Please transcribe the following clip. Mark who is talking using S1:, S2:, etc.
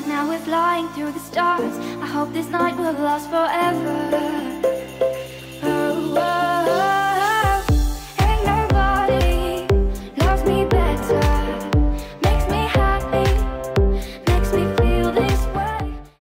S1: And now we're flying through the stars. I hope this night will last forever.